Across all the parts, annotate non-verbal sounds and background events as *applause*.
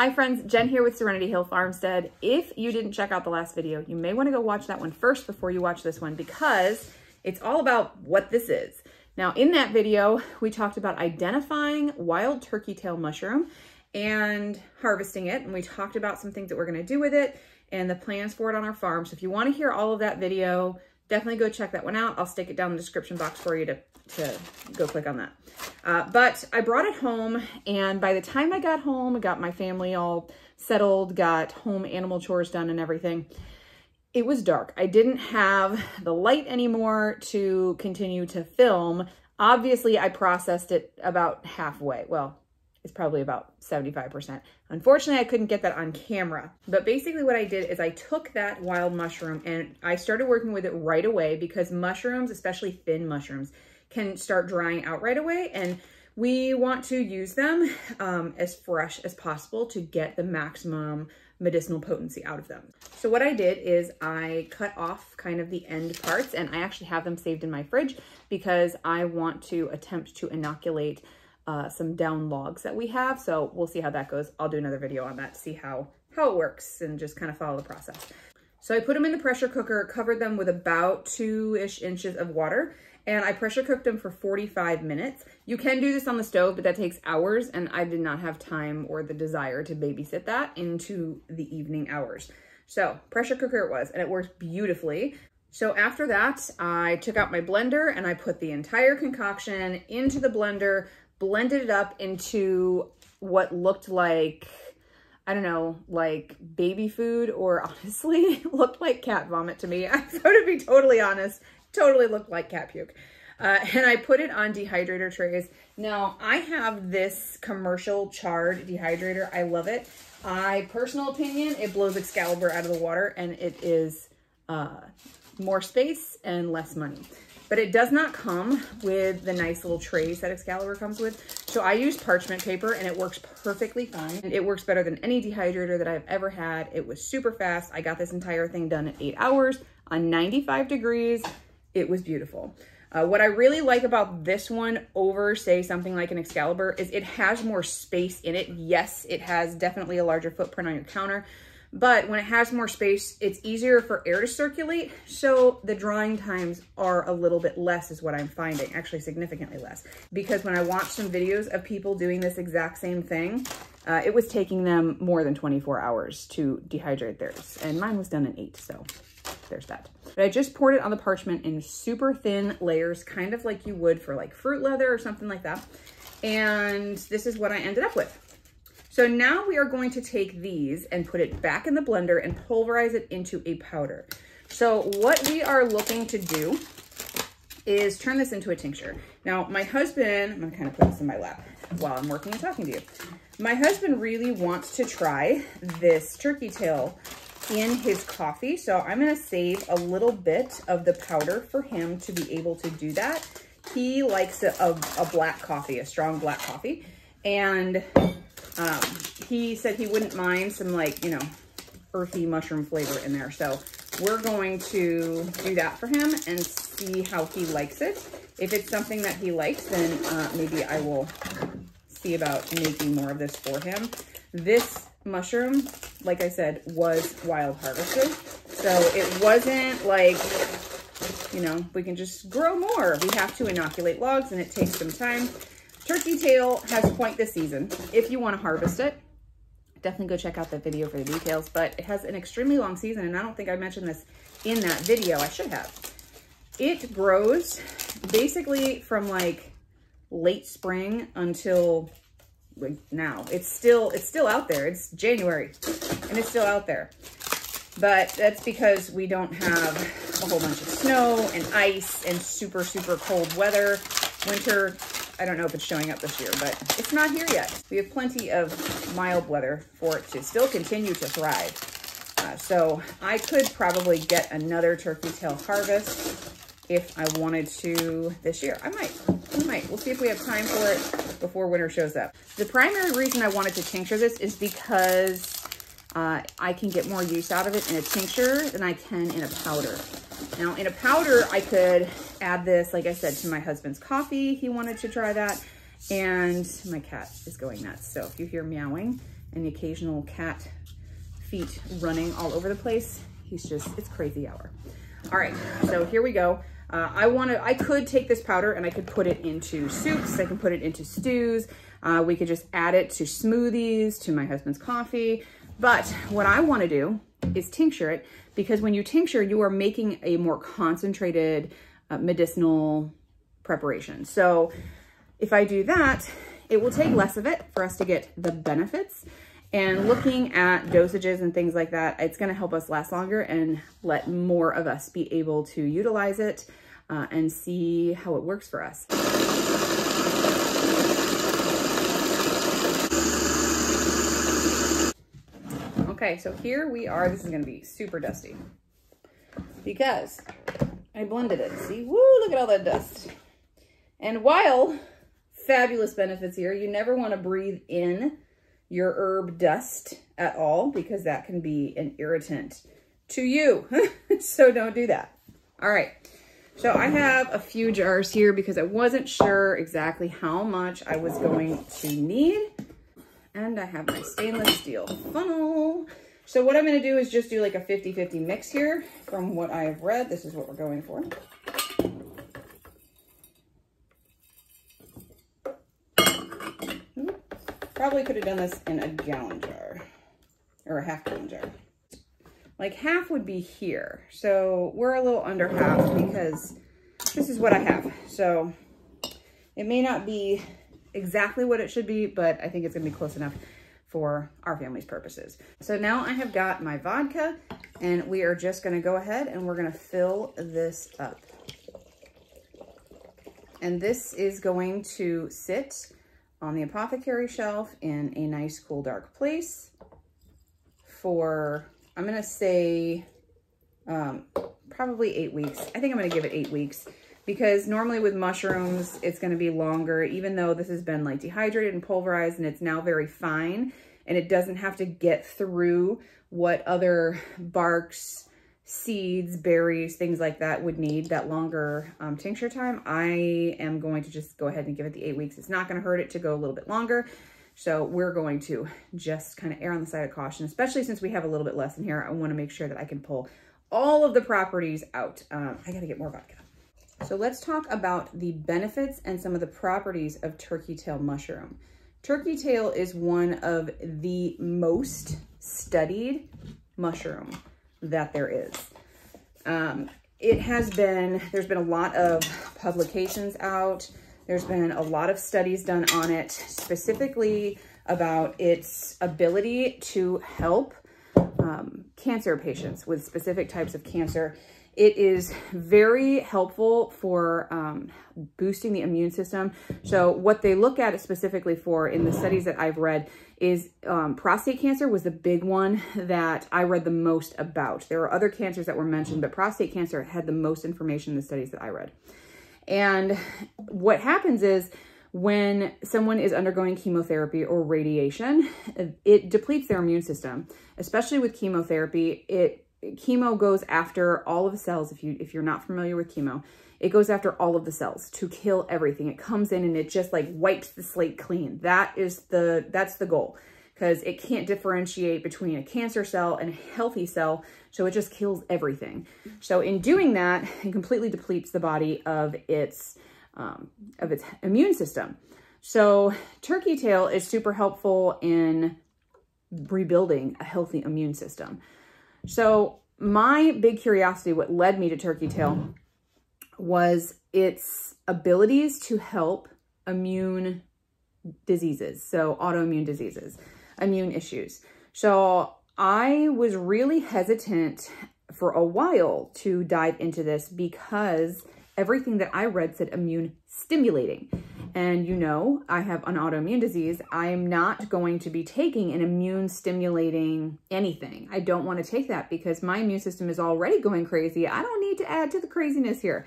Hi friends, Jen here with Serenity Hill Farmstead. If you didn't check out the last video, you may wanna go watch that one first before you watch this one because it's all about what this is. Now in that video, we talked about identifying wild turkey tail mushroom and harvesting it. And we talked about some things that we're gonna do with it and the plans for it on our farm. So if you wanna hear all of that video, definitely go check that one out. I'll stick it down in the description box for you to, to go click on that. Uh, but I brought it home and by the time I got home, I got my family all settled, got home animal chores done and everything, it was dark. I didn't have the light anymore to continue to film. Obviously, I processed it about halfway. Well, it's probably about 75%. Unfortunately, I couldn't get that on camera. But basically what I did is I took that wild mushroom and I started working with it right away because mushrooms, especially thin mushrooms, can start drying out right away. And we want to use them um, as fresh as possible to get the maximum medicinal potency out of them. So what I did is I cut off kind of the end parts and I actually have them saved in my fridge because I want to attempt to inoculate uh, some down logs that we have. So we'll see how that goes. I'll do another video on that to see how, how it works and just kind of follow the process. So I put them in the pressure cooker, covered them with about two-ish inches of water, and I pressure cooked them for 45 minutes. You can do this on the stove, but that takes hours, and I did not have time or the desire to babysit that into the evening hours. So pressure cooker it was, and it worked beautifully. So after that, I took out my blender and I put the entire concoction into the blender, blended it up into what looked like, I don't know, like baby food or *laughs* honestly looked like cat vomit to me. *laughs* I'm going to be totally honest, totally looked like cat puke. Uh, and I put it on dehydrator trays. Now I have this commercial charred dehydrator. I love it. I, personal opinion, it blows Excalibur out of the water and it is uh, more space and less money but it does not come with the nice little trays that Excalibur comes with. So I use parchment paper and it works perfectly fine. And it works better than any dehydrator that I've ever had. It was super fast. I got this entire thing done in eight hours on 95 degrees. It was beautiful. Uh, what I really like about this one over, say, something like an Excalibur is it has more space in it. Yes, it has definitely a larger footprint on your counter, but when it has more space, it's easier for air to circulate. So the drying times are a little bit less is what I'm finding, actually significantly less. Because when I watched some videos of people doing this exact same thing, uh, it was taking them more than 24 hours to dehydrate theirs. And mine was done in eight, so there's that. But I just poured it on the parchment in super thin layers, kind of like you would for like fruit leather or something like that. And this is what I ended up with. So now we are going to take these and put it back in the blender and pulverize it into a powder. So what we are looking to do is turn this into a tincture. Now, my husband, I'm gonna kind of put this in my lap while I'm working and talking to you. My husband really wants to try this turkey tail in his coffee. So I'm gonna save a little bit of the powder for him to be able to do that. He likes a, a, a black coffee, a strong black coffee. And um, he said he wouldn't mind some like, you know, earthy mushroom flavor in there. So we're going to do that for him and see how he likes it. If it's something that he likes, then uh, maybe I will see about making more of this for him. This mushroom, like I said, was wild harvested. So it wasn't like, you know, we can just grow more. We have to inoculate logs and it takes some time. Turkey tail has quite the season. If you want to harvest it, definitely go check out that video for the details, but it has an extremely long season, and I don't think I mentioned this in that video. I should have. It grows basically from like late spring until like now. It's still, it's still out there. It's January and it's still out there. But that's because we don't have a whole bunch of snow and ice and super, super cold weather. Winter I don't know if it's showing up this year, but it's not here yet. We have plenty of mild weather for it to still continue to thrive. Uh, so I could probably get another turkey tail harvest if I wanted to this year. I might, I might. We'll see if we have time for it before winter shows up. The primary reason I wanted to tincture this is because uh, I can get more use out of it in a tincture than I can in a powder. Now in a powder, I could add this, like I said, to my husband's coffee. He wanted to try that. And my cat is going nuts. So if you hear meowing, and the occasional cat feet running all over the place. He's just, it's crazy hour. All right, so here we go. Uh, I want to, I could take this powder and I could put it into soups. I can put it into stews. Uh, we could just add it to smoothies, to my husband's coffee. But what I want to do is tincture it because when you tincture, you are making a more concentrated uh, medicinal preparation. So if I do that, it will take less of it for us to get the benefits. And looking at dosages and things like that, it's gonna help us last longer and let more of us be able to utilize it uh, and see how it works for us. Okay, so here we are. This is gonna be super dusty because I blended it. See, woo, look at all that dust. And while fabulous benefits here, you never wanna breathe in your herb dust at all because that can be an irritant to you. *laughs* so don't do that. All right. So I have a few jars here because I wasn't sure exactly how much I was going to need. And I have my stainless steel funnel. So what I'm going to do is just do like a 50-50 mix here from what I've read. This is what we're going for. Probably could have done this in a gallon jar or a half gallon jar. Like half would be here. So we're a little under half because this is what I have. So it may not be exactly what it should be, but I think it's gonna be close enough for our family's purposes. So now I have got my vodka and we are just gonna go ahead and we're gonna fill this up. And this is going to sit on the apothecary shelf in a nice, cool, dark place for, I'm going to say, um, probably eight weeks. I think I'm going to give it eight weeks because normally with mushrooms, it's going to be longer, even though this has been like dehydrated and pulverized and it's now very fine and it doesn't have to get through what other barks, seeds, berries, things like that would need that longer um, tincture time, I am going to just go ahead and give it the eight weeks. It's not going to hurt it to go a little bit longer. So we're going to just kind of err on the side of caution, especially since we have a little bit less in here. I want to make sure that I can pull all of the properties out. Um, I got to get more vodka. So let's talk about the benefits and some of the properties of turkey tail mushroom. Turkey tail is one of the most studied mushroom that there is. Um, it has been, there's been a lot of publications out. There's been a lot of studies done on it, specifically about its ability to help um, cancer patients with specific types of cancer. It is very helpful for um, boosting the immune system. So what they look at it specifically for in the studies that I've read is um, prostate cancer was the big one that I read the most about. There were other cancers that were mentioned, but prostate cancer had the most information in the studies that I read. And what happens is when someone is undergoing chemotherapy or radiation, it depletes their immune system, especially with chemotherapy. It chemo goes after all of the cells. If you if you're not familiar with chemo, it goes after all of the cells to kill everything. It comes in and it just like wipes the slate clean. That is the that's the goal because it can't differentiate between a cancer cell and a healthy cell. So it just kills everything. So in doing that, it completely depletes the body of its um, of its immune system. So turkey tail is super helpful in rebuilding a healthy immune system. So my big curiosity, what led me to turkey tail was its abilities to help immune diseases. So autoimmune diseases, immune issues. So I was really hesitant for a while to dive into this because everything that I read said immune stimulating. And you know, I have an autoimmune disease. I'm not going to be taking an immune stimulating anything. I don't want to take that because my immune system is already going crazy. I don't need to add to the craziness here.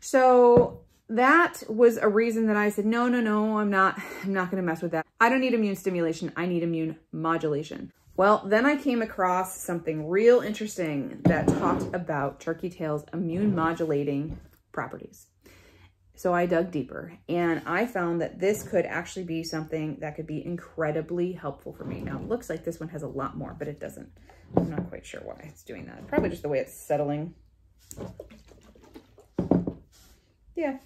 So that was a reason that I said, no, no, no, I'm not, I'm not going to mess with that. I don't need immune stimulation. I need immune modulation. Well, then I came across something real interesting that talked about turkey tail's immune modulating properties. So I dug deeper and I found that this could actually be something that could be incredibly helpful for me. Now it looks like this one has a lot more, but it doesn't. I'm not quite sure why it's doing that. Probably just the way it's settling. Yeah,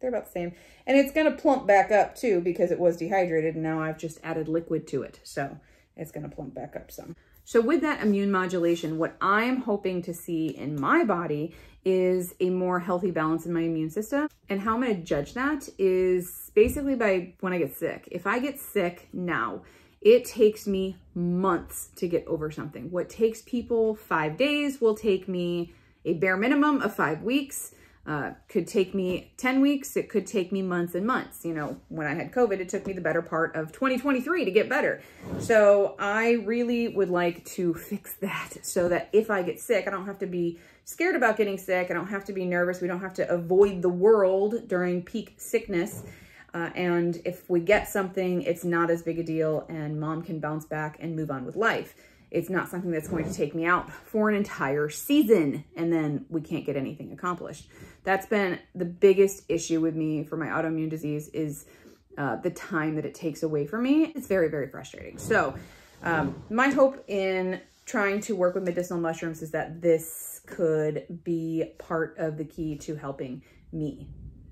they're about the same. And it's going to plump back up too because it was dehydrated and now I've just added liquid to it. So it's going to plump back up some. So with that immune modulation, what I'm hoping to see in my body is a more healthy balance in my immune system. And how I'm to judge that is basically by when I get sick. If I get sick now, it takes me months to get over something. What takes people five days will take me a bare minimum of five weeks. Uh, could take me 10 weeks. It could take me months and months. You know, when I had COVID, it took me the better part of 2023 to get better. So I really would like to fix that so that if I get sick, I don't have to be scared about getting sick. I don't have to be nervous. We don't have to avoid the world during peak sickness. Uh, and if we get something, it's not as big a deal and mom can bounce back and move on with life. It's not something that's going to take me out for an entire season and then we can't get anything accomplished. That's been the biggest issue with me for my autoimmune disease is uh, the time that it takes away from me. It's very, very frustrating. So um, my hope in trying to work with medicinal mushrooms is that this could be part of the key to helping me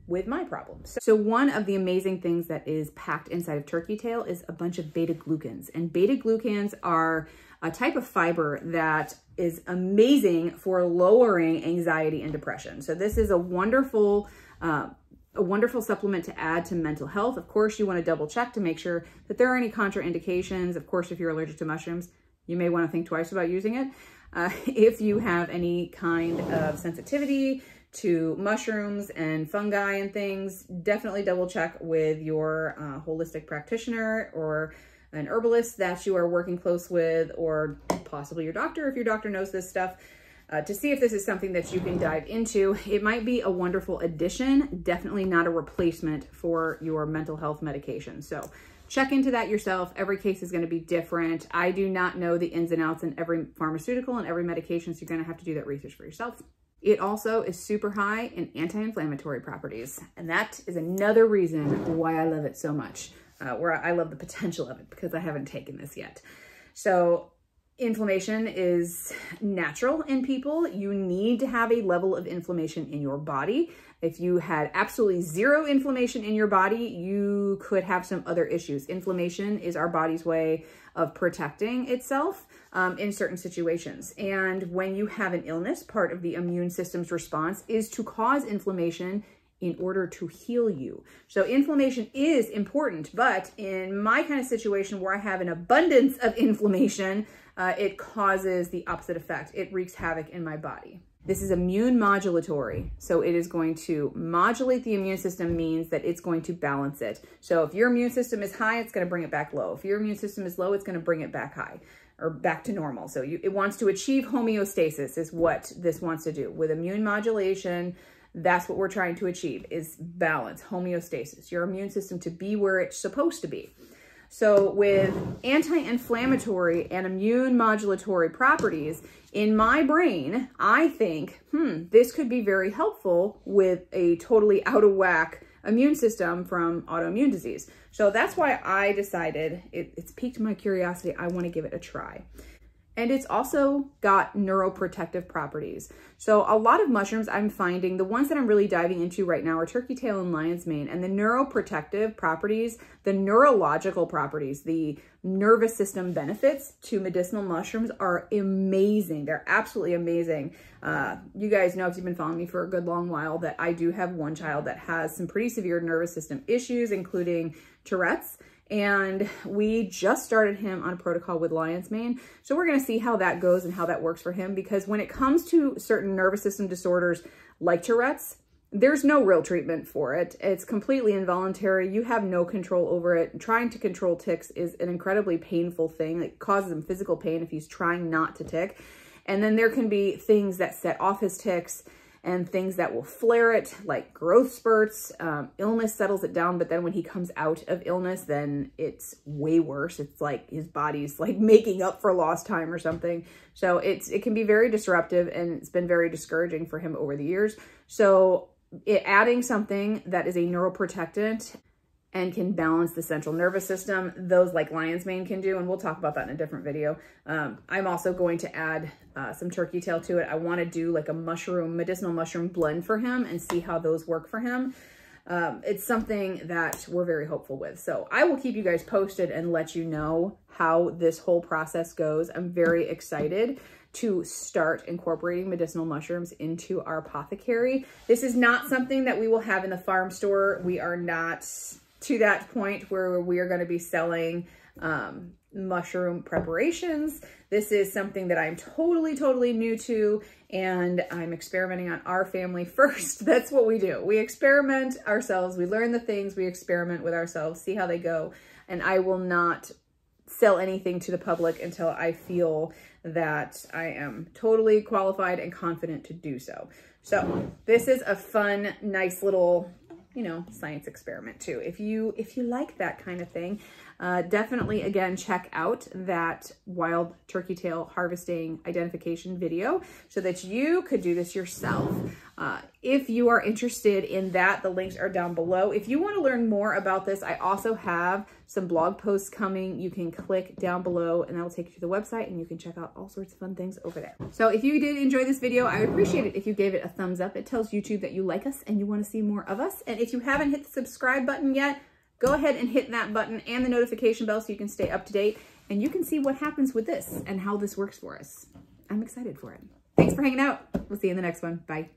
with my problems. So one of the amazing things that is packed inside of turkey tail is a bunch of beta glucans. And beta glucans are a type of fiber that is amazing for lowering anxiety and depression. So this is a wonderful, uh, a wonderful supplement to add to mental health. Of course, you want to double check to make sure that there are any contraindications. Of course, if you're allergic to mushrooms, you may want to think twice about using it. Uh, *laughs* if you have any kind of sensitivity to mushrooms and fungi and things, definitely double check with your uh, holistic practitioner or an herbalist that you are working close with or possibly your doctor if your doctor knows this stuff uh, to see if this is something that you can dive into. It might be a wonderful addition, definitely not a replacement for your mental health medication. So check into that yourself. Every case is going to be different. I do not know the ins and outs in every pharmaceutical and every medication, so you're going to have to do that research for yourself. It also is super high in anti-inflammatory properties, and that is another reason why I love it so much, uh, where I love the potential of it because I haven't taken this yet. So inflammation is natural in people. You need to have a level of inflammation in your body. If you had absolutely zero inflammation in your body, you could have some other issues. Inflammation is our body's way of protecting itself um, in certain situations. And when you have an illness, part of the immune system's response is to cause inflammation in order to heal you. So inflammation is important, but in my kind of situation where I have an abundance of inflammation, uh, it causes the opposite effect. It wreaks havoc in my body. This is immune modulatory. So it is going to modulate the immune system means that it's going to balance it. So if your immune system is high, it's going to bring it back low. If your immune system is low, it's going to bring it back high or back to normal. So you, it wants to achieve homeostasis is what this wants to do. With immune modulation, that's what we're trying to achieve is balance, homeostasis, your immune system to be where it's supposed to be. So with anti-inflammatory and immune modulatory properties, in my brain, I think, hmm, this could be very helpful with a totally out of whack immune system from autoimmune disease. So that's why I decided it, it's piqued my curiosity. I want to give it a try. And it's also got neuroprotective properties. So a lot of mushrooms I'm finding, the ones that I'm really diving into right now are turkey tail and lion's mane. And the neuroprotective properties, the neurological properties, the nervous system benefits to medicinal mushrooms are amazing. They're absolutely amazing. Uh, you guys know if you've been following me for a good long while that I do have one child that has some pretty severe nervous system issues, including Tourette's and we just started him on a protocol with lion's mane. So we're gonna see how that goes and how that works for him because when it comes to certain nervous system disorders like Tourette's, there's no real treatment for it. It's completely involuntary. You have no control over it. Trying to control tics is an incredibly painful thing. It causes him physical pain if he's trying not to tic. And then there can be things that set off his tics and things that will flare it, like growth spurts. Um, illness settles it down, but then when he comes out of illness, then it's way worse. It's like his body's like *laughs* making up for lost time or something. So it's it can be very disruptive and it's been very discouraging for him over the years. So it, adding something that is a neuroprotectant and can balance the central nervous system, those like lion's mane can do, and we'll talk about that in a different video. Um, I'm also going to add uh, some turkey tail to it. I wanna do like a mushroom, medicinal mushroom blend for him and see how those work for him. Um, it's something that we're very hopeful with. So I will keep you guys posted and let you know how this whole process goes. I'm very excited to start incorporating medicinal mushrooms into our apothecary. This is not something that we will have in the farm store. We are not to that point where we are going to be selling um, mushroom preparations. This is something that I'm totally, totally new to, and I'm experimenting on our family *laughs* first. That's what we do. We experiment ourselves. We learn the things, we experiment with ourselves, see how they go, and I will not sell anything to the public until I feel that I am totally qualified and confident to do so. So this is a fun, nice little you know, science experiment too. If you, if you like that kind of thing, uh, definitely, again, check out that wild turkey tail harvesting identification video so that you could do this yourself. Uh, if you are interested in that, the links are down below. If you want to learn more about this, I also have some blog posts coming. You can click down below and that will take you to the website and you can check out all sorts of fun things over there. So if you did enjoy this video, I would appreciate it if you gave it a thumbs up. It tells YouTube that you like us and you want to see more of us. And if you haven't hit the subscribe button yet, go ahead and hit that button and the notification bell so you can stay up to date and you can see what happens with this and how this works for us. I'm excited for it. Thanks for hanging out. We'll see you in the next one. Bye.